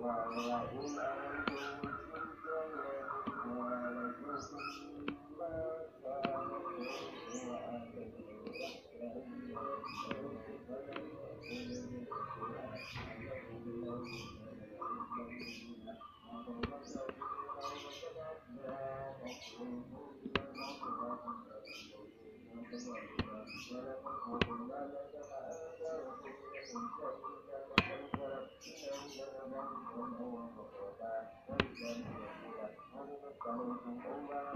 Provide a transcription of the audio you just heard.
وعلى أولئك Thank you.